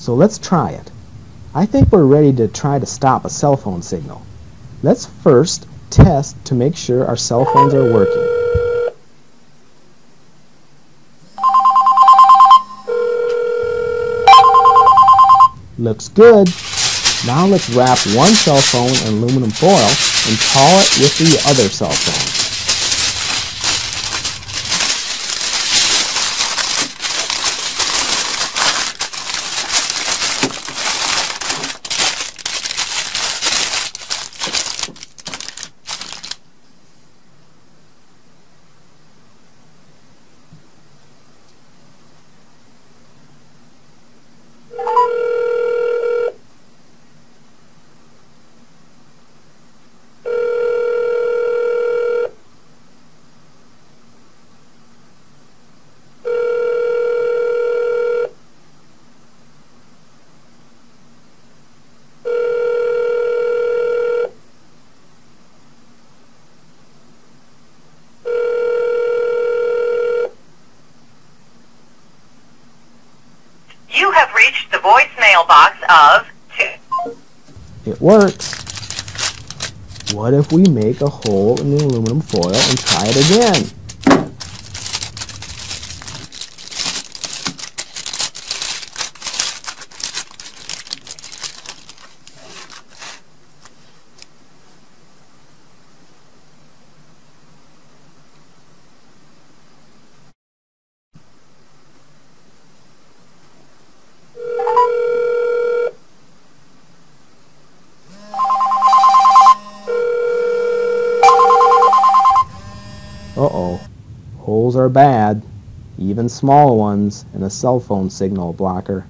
So let's try it. I think we're ready to try to stop a cell phone signal. Let's first test to make sure our cell phones are working. Looks good. Now let's wrap one cell phone in aluminum foil and call it with the other cell phone. Voicemail box of two. It works. What if we make a hole in the aluminum foil and try it again? Uh-oh. Holes are bad, even small ones in a cell phone signal blocker.